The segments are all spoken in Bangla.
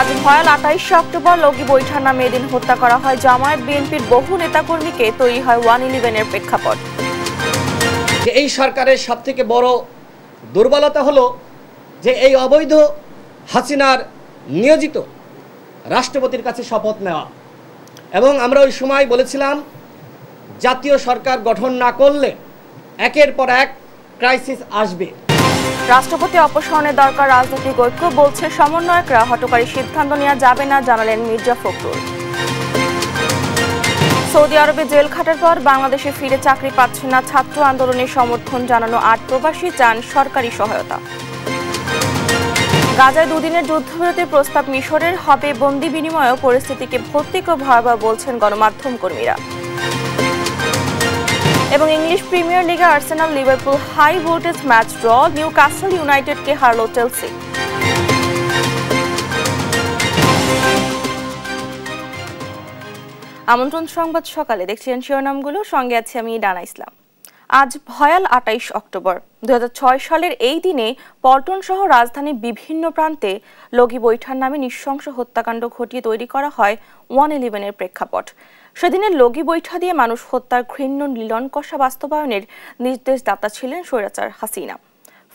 আজ ভয়াল আঠাইশে অক্টোবর লগি বৈঠার নামে এদিন হত্যা করা হয়। জামায়াত বিএনপির বহু নেতাকর্মীকে তৈরি হয় ওয়ান ইলেভেনের প্রেক্ষাপট। এই সরকারের সবথেকে বড় দুর্বলতা হলো যে এই অবৈধ হাসিনার নিয়োজিত রাষ্ট্রপতির কাছে শপথ নেওয়া। এবং আমরা ওই সময় বলেছিলাম, জাতীয় সরকার গঠন না করলে একের পর এক ক্রাইসিস আসবে। রাষ্ট্রপতি অপসারণের দরকার, রাজনৈতিক ঐক্য বলছে সমন্বয়করা। হটকারী সিদ্ধান্ত নেওয়া যাবে না, জানালেন মির্জা ফখরুল। সৌদি আরবে জেল খাটার পর বাংলাদেশে ফিরে চাকরি পাচ্ছে না, ছাত্র আন্দোলনের সমর্থন জানানো আট প্রবাসী, চান সরকারি সহায়তা। গাজায় দুদিনের যুদ্ধবিরতির প্রস্তাব মিশরের হবে, বন্দি বিনিময়েও পরিস্থিতিকে ভৌতিক ও ভয়াবহ বলছেন গণমাধ্যম কর্মীরা। এবং ইংলিশ প্রিমিয়ার লিগে Arsenal Liverpool high voltage match draw Newcastle ইউনাইটেডকে হারলো চেলসি। আমন্ত্রণ সংবাদ সকালে দেখছিলেন শিরোনামগুলো, সঙ্গে আছে আমি ডানা ইসলাম। আজ ভয়াল আটাইশ অক্টোবর। দুই হাজার ছয় সালের এই দিনে পল্টন সহ রাজধানীর বিভিন্ন প্রান্তে লগি বৈঠার নামে নৃশংস হত্যাকাণ্ড ঘটিয়ে তৈরি করা হয় ওয়ান ইলেভেনের প্রেক্ষাপট। সেদিনের লগি বৈঠা দিয়ে মানুষ হত্যার ঘৃণ্য নীলনকষা বাস্তবায়নের নির্দেশদাতা ছিলেন স্বৈরাচার হাসিনা।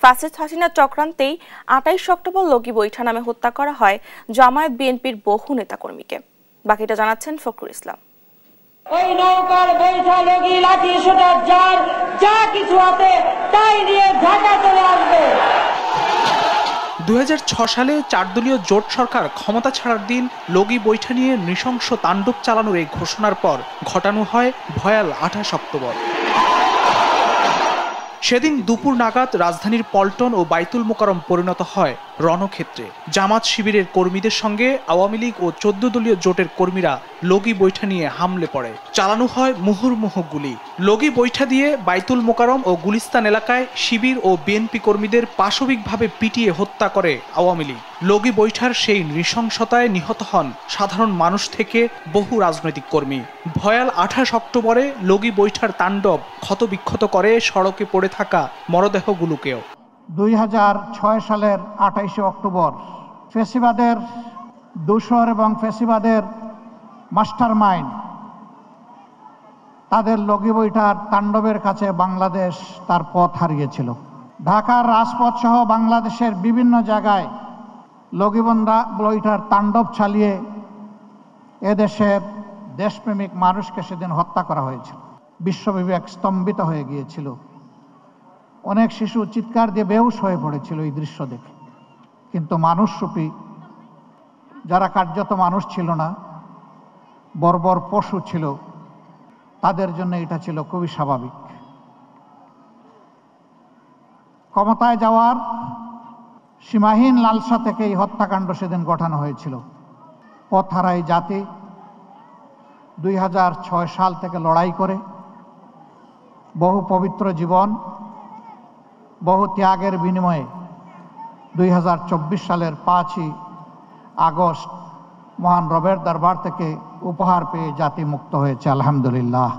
ফ্যাসিস্ট হাসিনার চক্রান্তেই আটাইশ অক্টোবর লগি বৈঠা নামে হত্যা করা হয় জামায়াত বিএনপির বহু নেতাকর্মীকে। বাকিটা জানাচ্ছেন ফখরুল ইসলাম। ওই নৌকার বৈঠা লগি লাঠি যার যা কিছু আছে তাই নিয়ে ঢাকা চলে আসবে। দু সালে চারদলীয় জোট সরকার ক্ষমতা ছাড়ার দিন লগি বৈঠা নিয়ে নৃশংস তাণ্ডব চালানোর এই ঘোষণার পর ঘটানো হয় ভয়াল আঠাশ অক্টোবর। সেদিন দুপুর নাগাদ রাজধানীর পল্টন ও বাইতুল মোকারম পরিণত হয় রণক্ষেত্রে। জামাত শিবিরের কর্মীদের সঙ্গে আওয়ামী লীগ ও চোদ্দ দলীয় জোটের কর্মীরা লগি বৈঠা নিয়ে হামলে পড়ে। চালানো হয় মুহুর্মুহ গুলি। লগি বৈঠা দিয়ে বাইতুল মোকারম ও গুলিস্তান এলাকায় শিবির ও বিএনপি কর্মীদের পাশবিকভাবে পিটিয়ে হত্যা করে আওয়ামী লীগ। লগি বৈঠার সেই নৃশংসতায় নিহত হন সাধারণ মানুষ থেকে বহু রাজনৈতিক কর্মী। ভয়াল আঠাশ অক্টোবরে লগি বৈঠার তাণ্ডব ক্ষতবিক্ষত করে সড়কে পড়ে থাকা মরদেহগুলোকেও। দুই হাজার ছয় সালের আঠাইশে অক্টোবর ফেসিবাদের দূষর এবং ফেসিবাদের মাস্টার মাইন্ড তাদের লগি বইটার তাণ্ডবের কাছে বাংলাদেশ তার পথ হারিয়েছিল। ঢাকার রাজপথ সহ বাংলাদেশের বিভিন্ন জায়গায় লগিবন্ধা বইটার তাণ্ডব চালিয়ে এদেশের দেশপ্রেমিক মানুষকে সেদিন হত্যা করা হয়েছিল। বিশ্ববিবেক স্তম্ভিত হয়ে গিয়েছিল। অনেক শিশু চিৎকার দিয়ে বেহুশ হয়ে পড়েছিল এই দৃশ্য দেখে। কিন্তু মানুষরূপী যারা কার্যত মানুষ ছিল না, বর্বর পশু ছিল তাদের জন্য এটা ছিল খুবই স্বাভাবিক। ক্ষমতায় যাওয়ার সীমাহীন লালসা থেকে এই হত্যাকাণ্ড সেদিন গঠানো হয়েছিল। পথহারাই জাতি দুই হাজার ছয় সাল থেকে লড়াই করে, বহু পবিত্র জীবন, বহু ত্যাগের বিনিময়ে দুই হাজার চব্বিশ সালের পাঁচই আগস্ট মহান রবের দরবার থেকে উপহার পেয়ে জাতি মুক্ত হয়েছে, আলহামদুলিল্লাহ।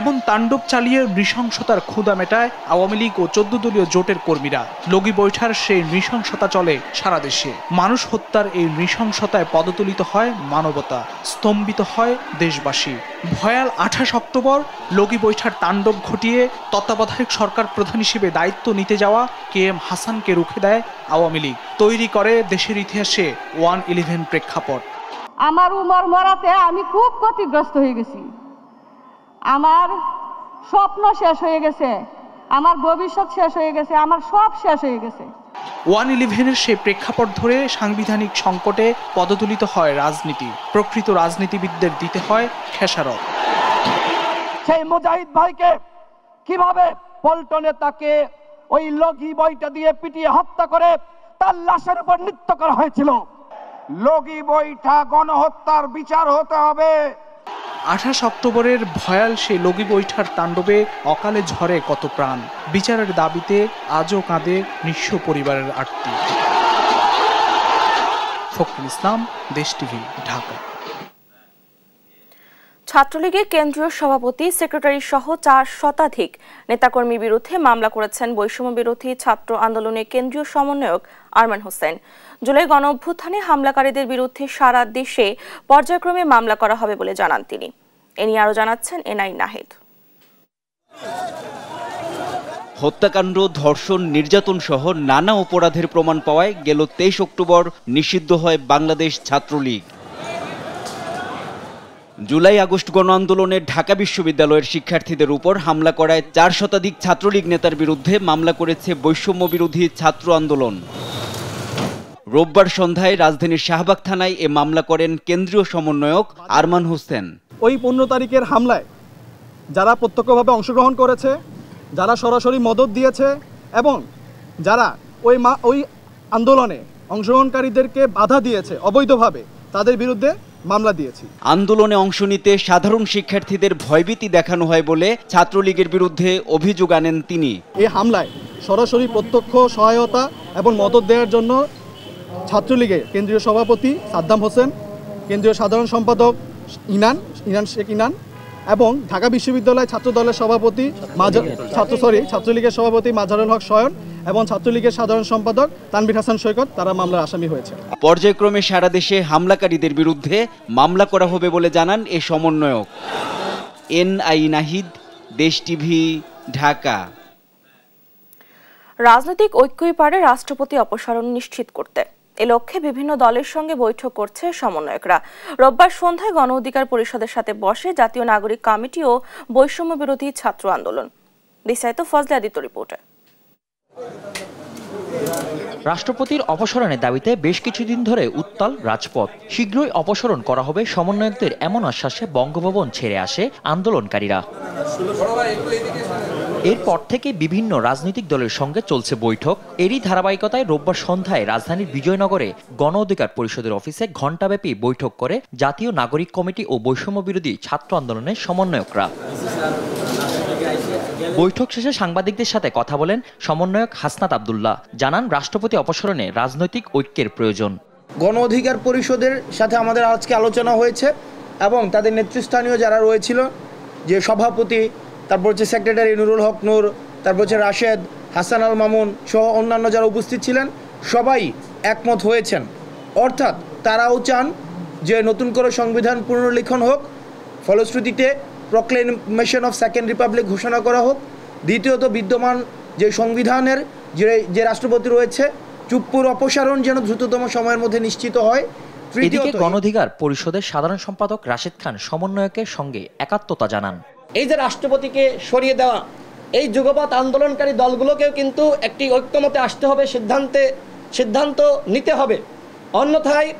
এমন তাণ্ডব চালিয়ে নৃশংসতার ক্ষুদা মেটায় আওয়ামী লীগ ও চোদ্দ দলীয় জোটের কর্মীরা। লগি বৈঠার সেই নৃশংসতা চলে সারা দেশে। মানুষ হত্যার এই নৃশংসতায় পদতুলিত হয় মানবতা, স্তম্ভিত হয় দেশবাসী। ভয়াল আঠাশ অক্টোবর লগি বৈঠার তাণ্ডব ঘটিয়ে তত্ত্বাবধায়ক সরকার প্রধান হিসেবে দায়িত্ব নিতে যাওয়া কে এম হাসানকে রুখে দেয় আওয়ামী লীগ। তৈরি করে দেশের ইতিহাসে ওয়ান ইলেভেন প্রেক্ষাপট। আমার উমর মরাতে আমি খুব ক্ষতিগ্রস্ত হয়ে গেছি। আমার স্বপ্ন শেষ হয়ে গেছে আমার ভবিষ্যৎ শেষ হয়ে গেছে আমার সব শেষ হয়ে গেছে। ওয়ান ইলেভেনের সেই প্রেক্ষাপট ধরে সাংবিধানিক সংকটে পদতুলিত হয় রাজনীতি প্রকৃত রাজনীতিবিদদের দিতে হয় খেসারত। সেই মুজাহিদ ভাইকে কীভাবে পল্টনে তাকে ওই লগি বইটা দিয়ে পিটিয়ে হত্যা করে তার লাশের উপর নৃত্য করা হয়েছিল? লগি বৈঠা গণহত্যার বিচার হতে হবে। আঠাশ অক্টোবরের ভয়াল সে লগি বৈঠার তাণ্ডবে অকালে ঝরে কত প্রাণ। বিচারের দাবিতে আজও কাঁদে নিঃস্ব পরিবারের আটটি। ফখরুল ইসলাম, দেশ টিভি, ঢাকা। ছাত্রলীগের কেন্দ্রীয় সভাপতি, সেক্রেটারি সহ চার শতাধিক নেতাকর্মীর বিরুদ্ধে মামলা করেছেন বৈষম্য বিরোধী ছাত্র আন্দোলনের কেন্দ্রীয় সমন্বয়ক আরমান হোসেন। জুলাই গণ অভ্যুত্থানে হামলাকারীদের বিরুদ্ধে সারা দেশে পর্যায়ক্রমে মামলা করা হবে বলে জানান তিনি। এ নিয়ে আরও জানাচ্ছেন এনআই নাহিদ। হত্যাকাণ্ড, ধর্ষণ, নির্যাতন সহ নানা অপরাধের প্রমাণ পাওয়ায় গেল তেইশ অক্টোবর নিষিদ্ধ হয় বাংলাদেশ ছাত্রলীগ। জুলাই আগস্ট গণ আন্দোলনে ঢাকা বিশ্ববিদ্যালয়ের শিক্ষার্থীদের উপর হামলা করায় চার শতাধিক ছাত্রলীগ নেতার বিরুদ্ধে মামলা করেছে বৈষম্য বিরোধী ছাত্র আন্দোলন। রোববার সন্ধ্যায় রাজধানীর শাহবাগ থানায় এ মামলা করেন কেন্দ্রীয় সমন্বয়ক আরমান হোসেন। ওই পনেরো তারিখের হামলায় যারা প্রত্যক্ষভাবে অংশগ্রহণ করেছে, যারা সরাসরি মদত দিয়েছে এবং যারা ওই মা, ওই আন্দোলনে অংশগ্রহণকারীদেরকে বাধা দিয়েছে অবৈধভাবে, তাদের বিরুদ্ধে মামলা দিয়েছি। আন্দোলনে অংশ নিতে সাধারণ শিক্ষার্থীদের ভয়ভীতি দেখানো হয় বলে ছাত্রলীগের বিরুদ্ধে অভিযোগ আনেন তিনি। এই হামলায় সরাসরি প্রত্যক্ষ সহায়তা এবং মদত দেওয়ার জন্য ছাত্রলীগের কেন্দ্রীয় সভাপতি সাদ্দাম হোসেন কেন্দ্রীয় সাধারণ সম্পাদক ইনান ইনান শেখ ইনান এবং ঢাকা বিশ্ববিদ্যালয় ছাত্র দলের সভাপতি ছাত্র সরি ছাত্রলীগের সভাপতি মাজারুল হক শয়ন এবং ছাত্রলীগের সাধারণ সম্পাদক তানবির হাসান সৈকত তারা মামলার আসামি হয়েছে। পর্যায়ক্রমে সারা দেশে হামলাকারীদের বিরুদ্ধে মামলা করা হবে বলে জানান এ সমন্বয়ক। এন আই নাহিদ দেশ টিভি ঢাকা। রাজনৈতিক ঐক্যই পারে রাষ্ট্রপতি অপসারণ নিশ্চিত করতে। এ লক্ষ্যে বিভিন্ন দলের সঙ্গে বৈঠক করছে সমন্বয়করা। রোববার সন্ধ্যায় গণ অধিকার পরিষদের সাথে বসে জাতীয় নাগরিক কমিটি ও বৈষম্য বিরোধী ছাত্র আন্দোলন। বিস্তারিত ফজলে আদিত্য রিপোর্টে। রাষ্ট্রপতির অপসারণের দাবিতে বেশ কিছুদিন ধরে উত্তাল রাজপথ। শীঘ্রই অপসারণ করা হবে, সমন্বয়কদের এমন আশ্বাসে বঙ্গভবন ছেড়ে আসে আন্দোলনকারীরা। এরপর থেকে বিভিন্ন রাজনৈতিক দলের সঙ্গে চলছে বৈঠক। এরই ধারাবাহিকতায় রোববার সন্ধ্যায় রাজধানীর বিজয়নগরে গণ অধিকার পরিষদের অফিসে ঘণ্টাব্যাপী বৈঠক করে জাতীয় নাগরিক কমিটি ও বৈষম্য বিরোধী ছাত্র আন্দোলনের সমন্বয়করা। বৈঠক শেষে সাংবাদিকদের সাথে কথা বলেন সমন্বয়ক হাসনাত আবদুল্লাহ। জানান রাষ্ট্রপতি অপসারণে রাজনৈতিক ঐক্যের প্রয়োজন। গণ অধিকার পরিষদের সাথে আমাদের আজকে আলোচনা হয়েছে এবং তাদের নেতৃস্থানীয় যারা রয়েছিল, যে সভাপতি, তারপর হচ্ছে সেক্রেটারি নুরুল হক নূর, তারপর হচ্ছে রাশেদ, হাসান আল মামুন সহ অন্যান্য যারা উপস্থিত ছিলেন, সবাই একমত হয়েছেন। অর্থাৎ তারাও চান যে নতুন করে সংবিধান পুনর্লিখন হোক। ফলশ্রুতিতে প্রক্লেমেশন অফ সেকেন্ড রিপাবলিক ঘোষণা করা হোক। দ্বিতীয়ত বিদ্যমান যে সংবিধানের যে যে রাষ্ট্রপতি রয়েছে চুপ্পুর অপসারণ যেন দ্রুততম সময়ের মধ্যে নিশ্চিত হয়। এদিকে তৃতীয়ত গণ অধিকার পরিষদের সাধারণ সম্পাদক রাশেদ খান সমন্বয়কের সঙ্গে একাত্মতা জানান। এই যে রাষ্ট্রপতিকে সরিয়ে দেওয়া এই যুগপৎ আন্দোলনকারী দলগুলোকেও কিন্তু একটি ঐক্যমতে আসতে হবে সিদ্ধান্তে সিদ্ধান্ত নিতে হবে। অন্যথায়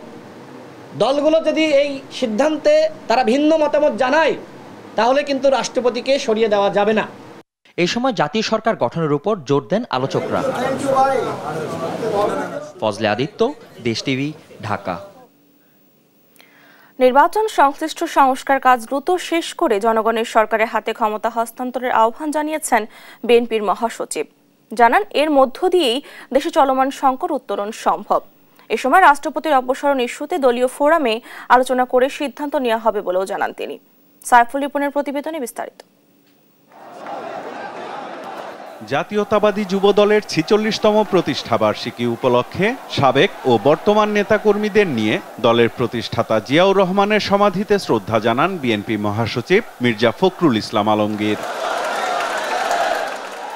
দলগুলো যদি এই সিদ্ধান্তে তারা ভিন্ন মতামত জানায় তাহলে কিন্তু রাষ্ট্রপতিকে সরিয়ে দেওয়া যাবে না। এই সময় জাতীয় সরকার গঠনের উপর জোর দেন আলোচকরা। ফজলে আদিত্য দেশ টিভি ঢাকা। নির্বাচন সংশ্লিষ্ট সংস্কার কাজ দ্রুত শেষ করে জনগণের সরকারের হাতে ক্ষমতা হস্তান্তরের আহ্বান জানিয়েছেন বিএনপির মহাসচিব। জানান এর মধ্য দিয়েই দেশে চলমান সংকট উত্তরণ সম্ভব। এ সময় রাষ্ট্রপতির অপসারণ ইস্যুতে দলীয় ফোরামে আলোচনা করে সিদ্ধান্ত নেওয়া হবে বলেও জানান তিনি। সাইফুল রিপনের প্রতিবেদনে বিস্তারিত। জাতীয়তাবাদী যুব দলের ছিচল্লিশতম প্রতিষ্ঠাবার্ষিকী উপলক্ষে সাবেক ও বর্তমান নেতাকর্মীদের নিয়ে দলের প্রতিষ্ঠাতা জিয়াউর রহমানের সমাধিতে শ্রদ্ধা জানান বিএনপি মহাসচিব মির্জা ফখরুল ইসলাম আলমগীর।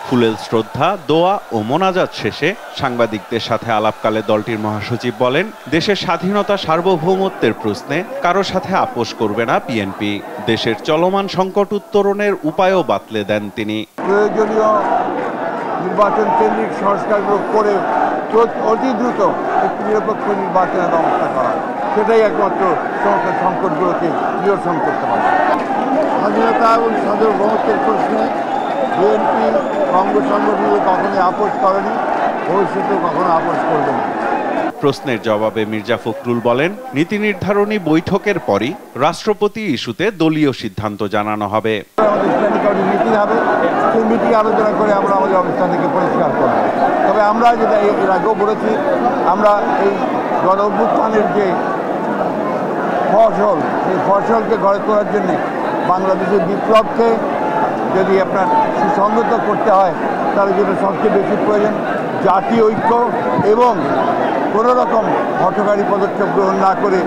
ফুলেল শ্রদ্ধা দোয়া ও মোনাজাত শেষে সাংবাদিকদের সাথে আলাপকালে দলটির মহাসচিব বলেন দেশের স্বাধীনতা সার্বভৌমত্বের প্রশ্নে কারও সাথে আপোষ করবে না বিএনপি। দেশের চলমান সংকট উত্তরণের উপায়ও বাতলে দেন তিনি। প্রয়োজনীয় নির্বাচন কেন্দ্রিক সংস্কারগুলো করে অতি দ্রুত একটি নিরপেক্ষ নির্বাচনের ব্যবস্থা করা। সেটাই একমাত্র সংকটগুলোকে নিরসন করতে পারে। স্বাধীনতা এবং সার্বভৌমত্বের সংগঠনগুলো কখনোই আপোষ করেনি ভবিষ্যতেও কখনো আপোষ করবে না। প্রশ্নের জবাবে মির্জা ফখরুল বলেন নীতি নির্ধারণী বৈঠকের পরই রাষ্ট্রপতি ইস্যুতে দলীয় সিদ্ধান্ত জানানো হবে। মিটিং হবে সেই মিটিং আলোচনা করে আমরা আমাদের অবস্থান থেকে পরিষ্কার করব। তবে আমরা যেটা এ- এর আগেও বলেছি আমরা এই গণ অভ্যুত্থানের যে ফসল সেই ফসলকে ঘরে তোলার জন্য বাংলাদেশের বিপ্লবকে যদি আপনার সুসংগত করতে হয় তার জন্য সবচেয়ে বেশি প্রয়োজন। জাতীয় ঐক্য এবং কোনো রকম হঠকারী পদক্ষেপ গ্রহণ না করে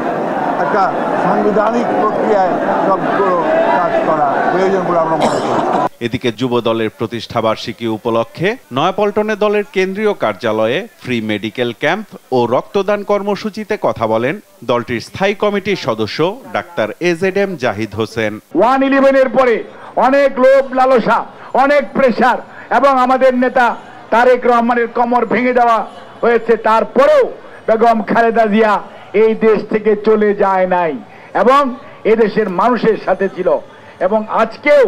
একটা সাংবিধানিক প্রক্রিয়ায় সবগুলো কাজ করা প্রয়োজন বলে আমরা মনে করি। এদিকে যুব দলের প্রতিষ্ঠাবার্ষিকী উপলক্ষে নয়াপল্টনে দলের কেন্দ্রীয় কার্যালয়ে ফ্রি মেডিকেল ক্যাম্প ও রক্তদান কর্মসূচিতে কথা বলেন দলটির স্থায়ী কমিটির সদস্য doctor AZ M Zahid Hossain. One ইলেভেনের পরে অনেক লোভ, লালসা, অনেক প্রেশার এবং আমাদের নেতা তারেক রহমানের কমর ভেঙে দেওয়া হয়েছে। তারপরেও বেগম খালেদা জিয়া এই দেশ থেকে চলে যায় নাই এবং এদেশের মানুষের সাথে ছিল এবং আজকেও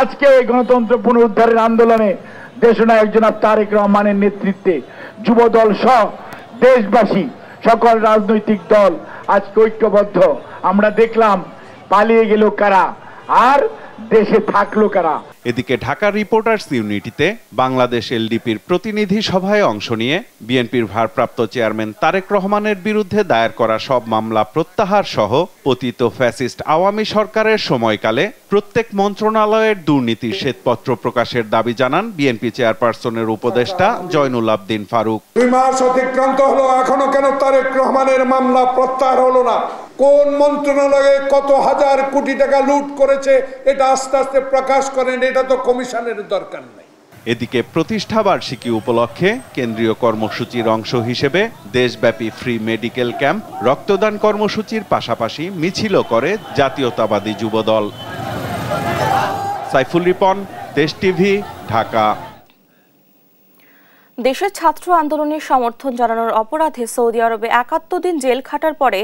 আজকে এই গণতন্ত্র পুনরুদ্ধারের আন্দোলনে দেশনায়ক জনাব তারেক রহমানের নেতৃত্বে যুবদল সহ দেশবাসী, সকল রাজনৈতিক দল আজকে ঐক্যবদ্ধ। আমরা দেখলাম পালিয়ে গেল কারা? আর দেশে থাকল কারা? এদিকে ঢাকা রিপোর্টার্স ইউনিটিতে বাংলাদেশ এলডিপির প্রতিনিধি সভায় অংশ নিয়ে বিএনপির ভারপ্রাপ্ত চেয়ারম্যান তারেক রহমানের বিরুদ্ধে দায়ের করা সব মামলা প্রত্যাহার সহ পতিত ফ্যাসিস্ট আওয়ামী সরকারের সময়কালে প্রত্যেক মন্ত্রণালয়ের দুর্নীতির শ্বেতপত্র প্রকাশের দাবি জানান বিএনপি চেয়ারপারসনের উপদেষ্টা জয়নুল আবদিন ফারুক। দুই মাস অতিক্রান্ত হলো এখনও কেন তারেক রহমানের মামলা প্রত্যাহার হলো না? কোন মন্ত্রণালয়ে কত হাজার কোটি টাকা লুট করেছে, এটা আস্তে আস্তে প্রকাশ করেন, এটা তো কমিশনের দরকার নেই। এদিকে প্রতিষ্ঠাবার্ষিকী উপলক্ষে কেন্দ্রীয় কর্মসূচির অংশ হিসেবে দেশব্যাপী ফ্রি মেডিকেল ক্যাম্প, রক্তদান কর্মসূচির পাশাপাশি মিছিলও করে জাতীয়তাবাদী যুবদল। সাইফুল রিপন, দেশ টিভি, ঢাকা। দেশের ছাত্র আন্দোলনের সমর্থন জানানোর অপরাধে সৌদি আরবে একাত্তর দিন জেল খাটার পরে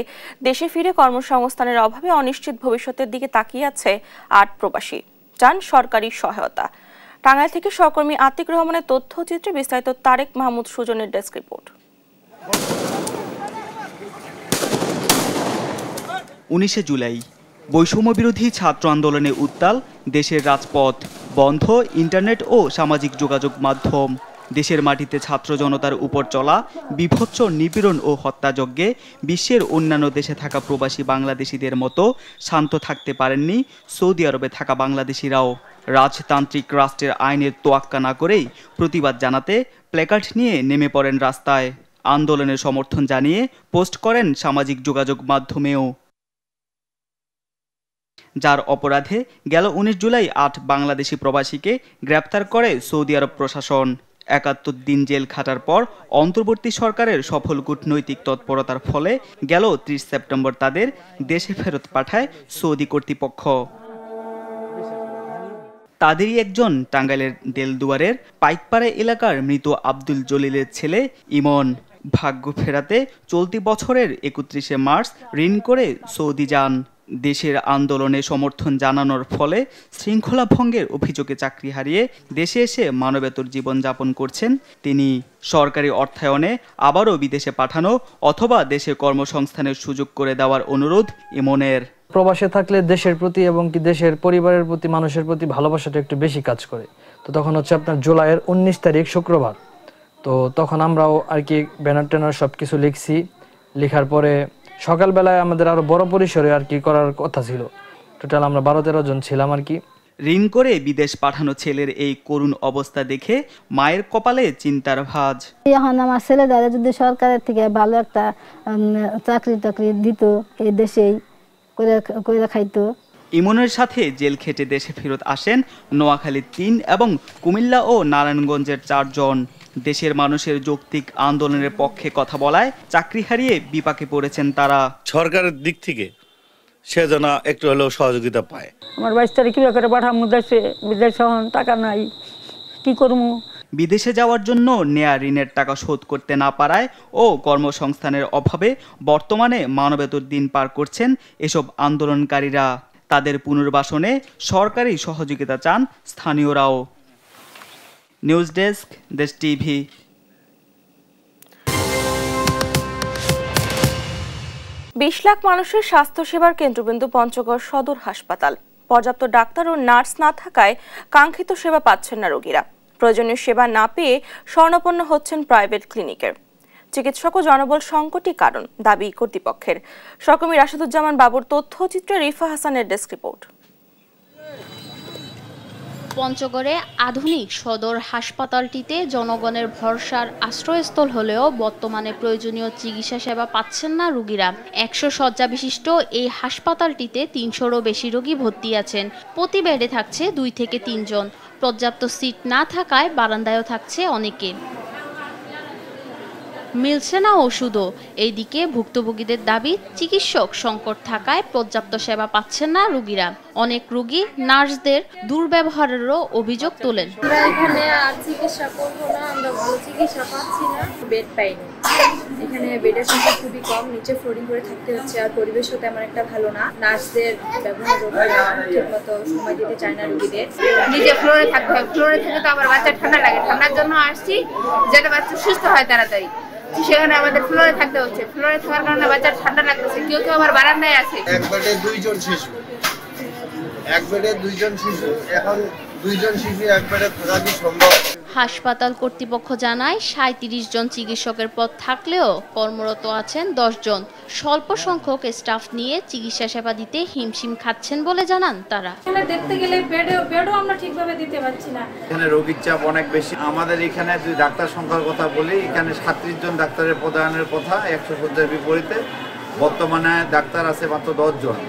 দেশে ফিরে কর্মসংস্থানের অভাবে অনিশ্চিত ভবিষ্যতের দিকে তাকিয়ে আছে আট প্রবাসী। চান সরকারি সহায়তা। টাঙ্গাইল থেকে সহকর্মী আতিক রহমানের তথ্যচিত্রে বিস্তারিত তারেক মাহমুদ সুজনের ডেস্ক রিপোর্ট। উনিশে জুলাই বৈষম্য বিরোধী ছাত্র আন্দোলনে উত্তাল দেশের রাজপথ বন্ধ, ইন্টারনেট ও সামাজিক যোগাযোগ মাধ্যম। দেশের মাটিতে ছাত্র জনতার উপর চলা, বিভৎস নিপীড়ন ও হত্যাযজ্ঞে বিশ্বের অন্যান্য দেশে থাকা প্রবাসী বাংলাদেশিদের মতো শান্ত থাকতে পারেননি সৌদি আরবে থাকা বাংলাদেশিরাও। রাজতান্ত্রিক রাষ্ট্রের আইনের তোয়াক্কা না করেই প্রতিবাদ জানাতে প্ল্যাকার্ড নিয়ে নেমে পড়েন রাস্তায়। আন্দোলনের সমর্থন জানিয়ে পোস্ট করেন সামাজিক যোগাযোগ মাধ্যমেও। যার অপরাধে গেল উনিশ জুলাই আট বাংলাদেশি প্রবাসীকে গ্রেপ্তার করে সৌদি আরব প্রশাসন। একাত্তর দিন জেল খাটার পর অন্তর্বর্তী সরকারের সফল কূটনৈতিক তৎপরতার ফলে গেল ত্রিশ সেপ্টেম্বর তাদের দেশে ফেরত পাঠায় সৌদি কর্তৃপক্ষ। তাদেরই একজন টাঙ্গাইলের দেলদুয়ারের পাইকপাড়া এলাকার মৃত আব্দুল জলিলের ছেলে ইমন। ভাগ্য ফেরাতে চলতি বছরের একত্রিশে মার্চ ঋণ করে সৌদি যান। দেশের আন্দোলনে সমর্থন জানানোর ফলে শৃঙ্খলা ভঙ্গের অভিযোগে চাকরি হারিয়ে দেশে এসে মানবেতর জীবনযাপন করছেন তিনি। সরকারি অর্থায়নে আবারও বিদেশে পাঠানো অথবা দেশে কর্মসংস্থানের সুযোগ করে দেওয়ার অনুরোধ ইমনের। প্রবাসে থাকলে দেশের প্রতি এবং কি দেশের পরিবারের প্রতি, মানুষের প্রতি ভালোবাসাটা একটু বেশি কাজ করে। তো তখন হচ্ছে আপনার জুলাইয়ের উনিশ তারিখ শুক্রবার। তো তখন আমরাও আর কি ব্যানার ট্যানার সব কিছু লিখছি। লেখার পরে সকালবেলায় আমাদের আরও বড় পরিসরে আর কি করার কথা ছিল। টোটাল আমরা বারো তেরো জন ছিলাম আর কি। ঋণ করে বিদেশ পাঠানো ছেলের এই করুণ অবস্থা দেখে মায়ের কপালে চিন্তার ভাঁজ। এখন আমার ছেলে দাদা যদি সরকারের থেকে ভালো একটা চাকরি টাকরি দিত এই দেশেই করে করে খাইতো। ইমনের সাথে জেল খেটে দেশে ফেরত আসেন নোয়াখালীর তিন এবং কুমিল্লা ও নারায়ণগঞ্জের চারজন। দেশের মানুষের যৌক্তিক আন্দোলনের পক্ষে কথা বলায় চাকরি হারিয়ে বিপাকে পড়েছেন তারা। সরকারের দিক থেকে সে যেন একটু হলেও সহযোগিতা পায়। আমার বাইশ তারিখ কীভাবে করে পাঠামু দেশে বিদেশ টাকা নাই কি করব বিদেশে যাওয়ার জন্য নেয়া ঋণের টাকা শোধ করতে না পারায় ও কর্মসংস্থানের অভাবে বর্তমানে মানবেতর দিন পার করছেন এসব আন্দোলনকারীরা। তাদের পুনর্বাসনে সরকারি সহযোগিতা চান স্থানীয়রাও। News desk, Desh TV. বিশ লাখ মানুষের স্বাস্থ্যসেবার কেন্দ্রবিন্দু পঞ্চগড় সদর হাসপাতাল। পর্যাপ্ত ডাক্তার ও নার্স না থাকায় কাঙ্ক্ষিত সেবা পাচ্ছেন না রোগীরা। প্রয়োজনীয় সেবা না পেয়ে স্বর্ণপন্ন হচ্ছেন প্রাইভেট ক্লিনিকের। চিকিৎসক ও জনবল সংকটই কারণ, দাবি কর্তৃপক্ষের। সকমী রাশেদুজ্জামান বাবুর তথ্যচিত্রে রিফা হাসানের ডেস্ক রিপোর্ট। পঞ্চগড়ে আধুনিক সদর হাসপাতালটিতে জনগণের ভরসার আশ্রয়স্থল হলেও বর্তমানে প্রয়োজনীয় চিকিৎসা সেবা পাচ্ছেন না রুগীরা। একশো শয্যা বিশিষ্ট এই হাসপাতালটিতে তিনশোরও বেশি রোগী ভর্তি আছেন। প্রতি বেডে থাকছে দুই থেকে তিনজন। পর্যাপ্ত সিট না থাকায় বারান্দায়ও থাকছে অনেকে। মিলছে না ওষুধও। এইদিকে ভুক্তভোগীদের দাবি চিকিৎসক সংকট থাকায় পর্যাপ্ত সেবা পাচ্ছেন না রুগীরা। অনেক রুগী নার্সদের দুর্ব্যবহারেরও অভিযোগ তোলেন। আমরা এখানে আর চিকিৎসা করব না আমরা ভালো চিকিৎসা পাচ্ছি না। বেড পাইনি। এখানে বেডের সংখ্যা খুবই কম নিচে ফ্লোরিং করে থাকতে হচ্ছে আর পরিবেশও তেমন একটা ভালো না। নার্সদের ব্যবহারও ঠিক মতো সময় দিতে চায় না রোগীদের। নিচে ফ্লোরে থাকতে হয় ফ্লোরে থেকে তো আবার বাচ্চা ঠান্ডা লাগে। ঠান্ডার জন্য আসছি যাতে বাচ্চা সুস্থ হয় তাড়াতাড়ি। সেখানে আমাদের ফ্লোরে থাকতে হচ্ছে। ফ্লোরে থাকার কারণে বাচ্চার ঠান্ডা লাগতেছে, কেউ কেউ আবার বারান্দায় আছে। এক বেডে দুইজন শিশু। এক বেডে দুইজন শিশু, এখন দুইজন শিশু এক বেডে থাকা কি সম্ভব? হাসপাতাল কর্তৃপক্ষ জানায় সাঁত্রিশ জন চিকিৎসকের পদ থাকলেও কর্মরত আছেন দশ জন। স্বল্প সংখ্যক স্টাফ নিয়ে চিকিৎসা সেবা দিতে হিমশিম খাচ্ছেন বলে জানান তারা। দেখতে গেলে বেডও বেডও আমরা ঠিকভাবে দিতে পারছি না। এখানে রোগীর চাপ অনেক বেশি। আমাদের এখানে যদি ডাক্তার সংখ্যার কথা বলি এখানে সাতত্রিশ জন ডাক্তারের প্রদানের কথা একশো সজ্জার বিপরীতে। বর্তমানে ডাক্তার আছে মাত্র জন।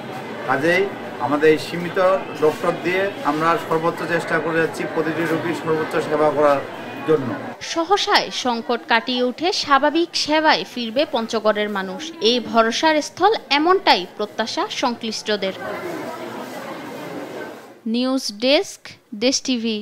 কাজেই আমাদের এই সীমিত ডক্টর দিয়ে আমরা সর্বোচ্চ চেষ্টা করে যাচ্ছি প্রতিটি রোগীর সর্বোচ্চ সেবা করার জন্য। সহসায় সংকট কাটিয়ে উঠে স্বাভাবিক সেবায় ফিরবে পঞ্চগড়ের মানুষ। এই ভরসার স্থল এমনটাই প্রত্যাশা সংশ্লিষ্টদের। News desk Desh TV.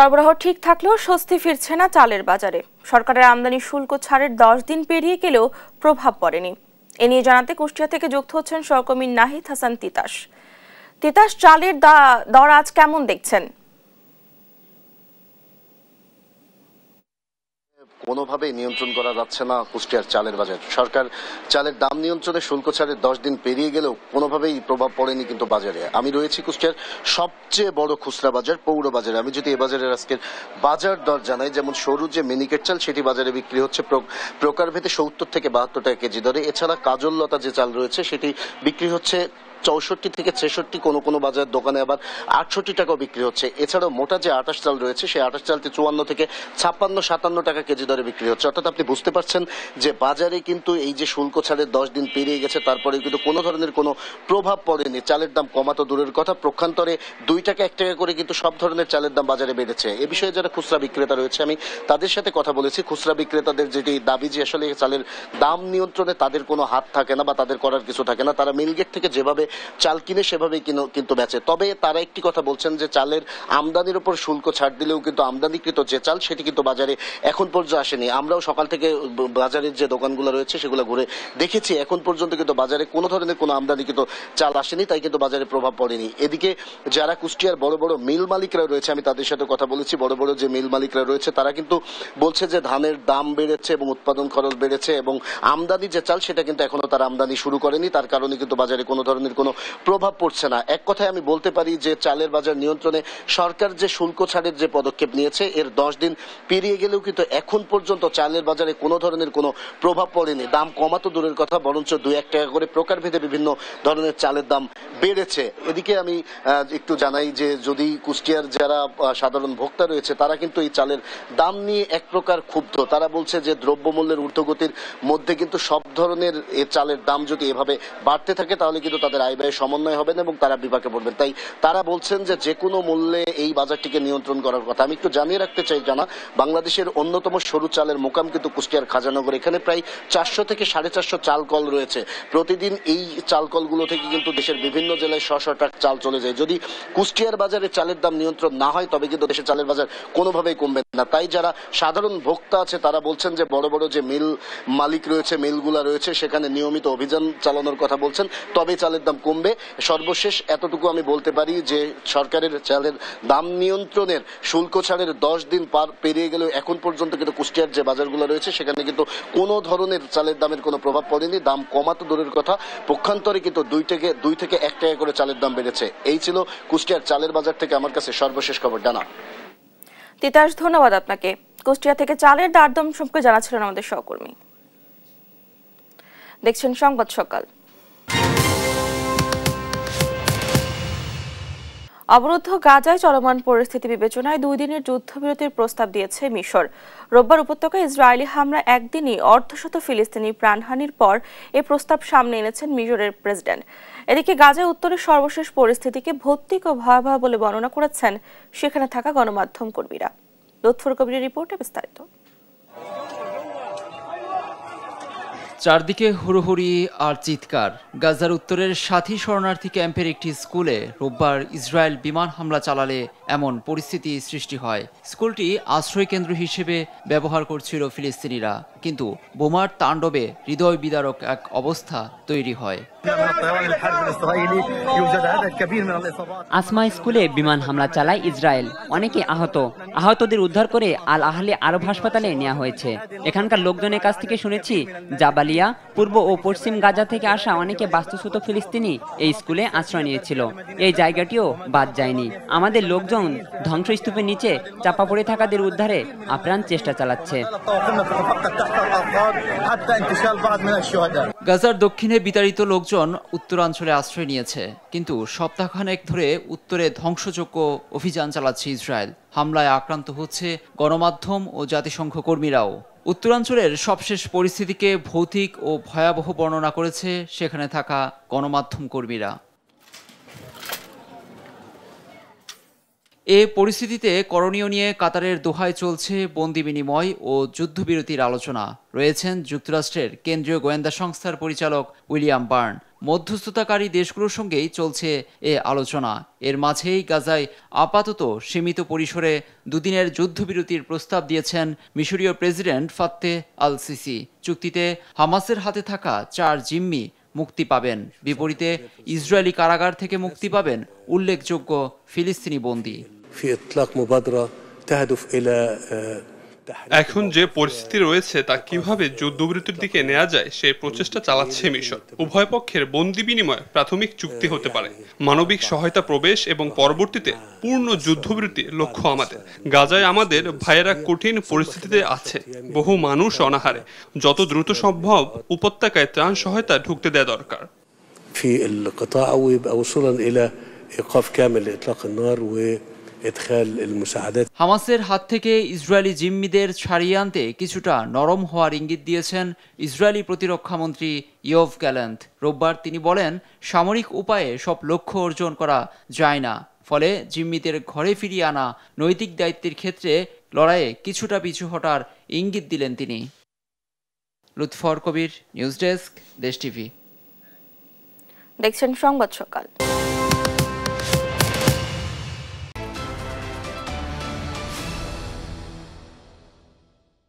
সরবরাহ ঠিক থাকলেও স্বস্তি ফিরছে না চালের বাজারে। সরকারের আমদানি শুল্ক ছাড়ের দশ দিন পেরিয়ে গেলেও প্রভাব পড়েনি। এ নিয়ে জানাতে কুষ্টিয়া থেকে যুক্ত হচ্ছেন সহকর্মী নাহিদ হাসান তিতাস। তিতাস, চালের দর আজ কেমন দেখছেন? কোনোভাবেই নিয়ন্ত্রণ করা যাচ্ছে না কুষ্টিয়ার চালের বাজার। সরকার চালের দাম নিয়ন্ত্রণে শুল্ক ছাড়ের দশ দিন পেরিয়ে গেলেও কোনোভাবেই প্রভাব পড়েনি কিন্তু বাজারে। আমি রয়েছি কুষ্টিয়ার সবচেয়ে বড় খুচরা বাজার, পৌর বাজারে। আমি যদি এ বাজারের আজকের বাজার দর জানাই, যেমন সরু যে মিনিকেট চাল, সেটি বাজারে বিক্রি হচ্ছে প্র- প্রকারভেদে সত্তর থেকে বাহাত্তর টাকা কেজি দরে। এছাড়া কাজল লতা যে চাল রয়েছে, সেটি বিক্রি হচ্ছে চৌষট্টি থেকে ছেষট্টি কোনো কোনো বাজার দোকানে আবার আটষট্টি টাকাও বিক্রি হচ্ছে। এছাড়াও মোটা যে আটাশ চাল রয়েছে, সেই আটাশ চালটি চুয়ান্ন থেকে ছাপ্পান্ন, সাতান্ন টাকা কেজি দরে বিক্রি হচ্ছে। অর্থাৎ আপনি বুঝতে পারছেন যে বাজারে কিন্তু এই যে শুল্ক ছাড়ের দশ দিন পেরিয়ে গেছে তারপরে কিন্তু কোনো ধরনের কোনো প্রভাব পড়েনি। চালের দাম কমাতো দূরের কথা, প্রক্ষান্তরে দুই টাকা, এক টাকা করে কিন্তু সব ধরনের চালের দাম বাজারে বেড়েছে। এ বিষয়ে যারা খুচরা বিক্রেতা রয়েছে, আমি তাদের সাথে কথা বলেছি। খুচরা বিক্রেতাদের যেটি দাবি যে আসলে চালের দাম নিয়ন্ত্রণে তাদের কোনো হাত থাকে না বা তাদের করার কিছু থাকে না, তারা মিলগেট থেকে যেভাবে চাল কিনে সেভাবেই কিন্তু বেচে। তবে তারা একটি কথা বলছেন যে চালের আমদানির উপর শুল্ক ছাড় দিলেও কিন্তু আমদানিকৃত যে চাল, সেটি কিন্তু বাজারে এখন পর্যন্ত আসেনি। আমরাও সকাল থেকে বাজারের যে দোকানগুলো রয়েছে সেগুলো ঘুরে দেখেছি। এখন পর্যন্ত কিন্তু বাজারে কোনো ধরনের কোনো আমদানিকৃত চাল আসেনি, তাই কিন্তু বাজারে প্রভাব পড়েনি। এদিকে যারা কুষ্টিয়ার বড় বড় মিল মালিকরা রয়েছে, আমি তাদের সাথে কথা বলেছি, বড় বড় যে মিল মালিকরা রয়েছে, তারা কিন্তু বলছে যে ধানের দাম বেড়েছে এবং উৎপাদন খরচ বেড়েছে এবং আমদানি যে চাল, সেটা কিন্তু এখনও তারা আমদানি শুরু করেনি। তার কারণে কিন্তু বাজারে কোনো ধরনের কোনো প্রভাব পড়ছে না। এক কথায় আমি বলতে পারি যে চালের বাজার নিয়ন্ত্রণে সরকার যে শুল্ক ছাড়ের যে পদক্ষেপ নিয়েছে, এর দশ দিন পেরিয়ে গেলেও কিন্তু এখন পর্যন্ত চালের বাজারে কোনো ধরনের কোনো প্রভাব পড়েনি। দাম কমা তো দূরের কথা, বরঞ্চ দুই এক টাকা করে প্রকারভেদে বিভিন্ন ধরনের চালের দাম বেড়েছে। এদিকে আমি একটু জানাই যে যদি কুষ্টিয়ার যারা সাধারণ ভোক্তা রয়েছে, তারা কিন্তু এই চালের দাম নিয়ে এক প্রকার ক্ষুব্ধ। তারা বলছে যে দ্রব্যমূল্যের ঊর্ধ্বগতির মধ্যে কিন্তু সব ধরনের চালের দাম যদি এভাবে বাড়তে থাকে, তাহলে কিন্তু তাদের আয় ব্যয় সমন্বয় হবেন এবং তারা বিপাকে পড়বেন। তাই তারা বলছেন যে যে কোনো মূল্যে এই বাজারটিকে নিয়ন্ত্রণ করার কথা। আমি একটু জানিয়ে রাখতে চাই, জানা, বাংলাদেশের অন্যতম সরু চালের মোকাম কিন্তু কুষ্টিয়ার খাজানগর। এখানে প্রায় চারশো থেকে সাড়ে চারশো চাল কল রয়েছে। প্রতিদিন এই চাল কলগুলো থেকে কিন্তু দেশের বিভিন্ন জেলায় শ টাকা চাল চলে যায়। যদি কুষ্টিয়ার বাজারে চালের দাম নিয়ন্ত্রণ না হয়, তবে কিন্তু দেশের চালের বাজার কোনোভাবেই কমবে না। তাই যারা সাধারণ ভোক্তা আছে, তারা বলছেন যে বড় বড় যে মিল মালিক রয়েছে, মিলগুলা রয়েছে, সেখানে নিয়মিত অভিযান চালানোর কথা বলছেন। তবে চালের দাম কমবে। সর্বশেষ এতটুকু আমি বলতে পারি যে সরকারের চালের দাম নিয়ন্ত্রণের শুল্ক ছাড়ের দশ দিন পার পেরিয়ে গেলেও এখন পর্যন্ত কিন্তু কুষ্টিয়ার যে বাজারগুলো রয়েছে, সেখানে কিন্তু কোনো ধরনের চালের দামের কোনো প্রভাব পড়েনি। দাম কমাতো দূরের কথা। পক্ষান্তরে কিন্তু দুই থেকে দুই থেকে এক টাকা করে চালের দাম বেড়েছে। এই ছিল কুষ্টিয়ার চালের বাজার থেকে আমার কাছে সর্বশেষ খবর। ডানা। তিতাস, ধন্যবাদ আপনাকে। কুষ্টিয়া থেকে চালের দারদম সম্পর্কে জানাচ্ছিলেন আমাদের সহকর্মী। দেখছেন সংবাদ সকাল। অবরুদ্ধ গাজায় চলমান পরিস্থিতি বিবেচনায় দুই দিনের যুদ্ধবিরতির প্রস্তাব দিয়েছে মিশর। রোববার উপত্যকায় ইসরায়েলি হামলা একদিনই অর্ধশত ফিলিস্তিনি প্রাণহানির পর এ প্রস্তাব সামনে এনেছেন মিশরের প্রেসিডেন্ট। এদিকে গাজায় উত্তরের সর্বশেষ পরিস্থিতিকে ভৌতিক ও ভয়াবহ বলে বর্ণনা করেছেন সেখানে থাকা গণমাধ্যম কর্মীরা। লুৎফর কবিরের রিপোর্টে বিস্তারিত। চারদিকে হুড়োহুড়ি আর চিৎকার। গাজার উত্তরের সাথী শরণার্থী ক্যাম্পের একটি স্কুলে রোববার ইসরায়েল বিমান হামলা চালালে এমন পরিস্থিতি সৃষ্টি হয়। স্কুলটি আশ্রয় কেন্দ্র হিসেবে ব্যবহার করছিল ফিলিস্তিনিরা। কিন্তু বোমার তাণ্ডবে হৃদয় বিদারক এক অবস্থা তৈরি হয়। আসমা স্কুলে বিমান হামলা চালায় ইসরায়েল। অনেকে আহত। আহতদের উদ্ধার করে আল আহলে আরব হাসপাতালে নেওয়া হয়েছে। এখানকার লোকজনের কাছ থেকে শুনেছি, জাবালিয়া, পূর্ব ও পশ্চিম গাজা থেকে আসা অনেকে বাস্তুচ্যুত ফিলিস্তিনি এই স্কুলে আশ্রয় নিয়েছিল। এই জায়গাটিও বাদ যায়নি। আমাদের লোকজন ধ্বংসস্তূপের নিচে চাপা পড়ে থাকাদের উদ্ধারে আপ্রাণ চেষ্টা চালাচ্ছে। গাজার দক্ষিণে বিতাড়িত লোকজন উত্তরাঞ্চলে আশ্রয় নিয়েছে, কিন্তু সপ্তাহখানেক ধরে উত্তরে ধ্বংসযোগ্য অভিযান চালাচ্ছে ইসরায়েল। হামলায় আক্রান্ত হচ্ছে গণমাধ্যম ও জাতিসংঘ কর্মীরাও। উত্তরাঞ্চলের সবশেষ পরিস্থিতিকে ভৌতিক ও ভয়াবহ বর্ণনা করেছে সেখানে থাকা গণমাধ্যম কর্মীরা। এ পরিস্থিতিতে করণীয় নিয়ে কাতারের দোহায় চলছে বন্দি বিনিময় ও যুদ্ধবিরতির আলোচনা। রয়েছেন যুক্তরাষ্ট্রের কেন্দ্রীয় গোয়েন্দা সংস্থার পরিচালক উইলিয়াম বার্ন। মধ্যস্থতাকারী দেশগুলোর সঙ্গেই চলছে এ আলোচনা। এর মাঝেই গাজায় আপাতত সীমিত পরিসরে দুদিনের যুদ্ধবিরতির প্রস্তাব দিয়েছেন মিশরীয় প্রেসিডেন্ট ফাত্তে আল সিসি চুক্তিতে হামাসের হাতে থাকা চার জিম্মি মুক্তি পাবেন। বিপরীতে ইসরায়েলি কারাগার থেকে মুক্তি পাবেন উল্লেখযোগ্য ফিলিস্তিনি বন্দী। في إطلاق مبادرة تهدف إلى এখন যে পরিস্থিতি রয়েছে তা কিভাবে যুদ্ধবিরতির দিকে নেওয়া যায় সেই প্রচেষ্টা চালাচ্ছে মিশর উভয় পক্ষের বন্দি বিনিময় প্রাথমিক চুক্তি হতে পারে মানবিক সহায়তা প্রবেশ এবং পরবর্তীতে পূর্ণ যুদ্ধবিরতি লক্ষ্য আমাদের গাজায় আমাদের ভাইয়েরা কঠিন পরিস্থিতিতে আছে বহু মানুষ অনাহারে যত দ্রুত সম্ভব উপত্যকায় ত্রাণ সহায়তা ঢুকতে দেওয়া দরকার في القطاع ويبقى وصولا إلى إيقاف كامل لإطلاق النار وإدخال المساعدات হামাসের হাত থেকে ইসরায়েলি জিম্মিদের ছাড়িয়ে আনতে কিছুটা নরম হওয়ার ইঙ্গিত দিয়েছেন ইসরায়েলি প্রতিরক্ষামন্ত্রী ইয়ভ গ্যালেন্ট। রোববার তিনি বলেন সামরিক উপায়ে সব লক্ষ্য অর্জন করা যায় না। ফলে জিম্মিদের ঘরে ফিরিয়ে আনা নৈতিক দায়িত্বের ক্ষেত্রে লড়াইয়ে কিছুটা পিছু হটার ইঙ্গিত দিলেন তিনি। Lutfar Kabir news desk Desh TV. দেখছেন সংবাদ সকাল।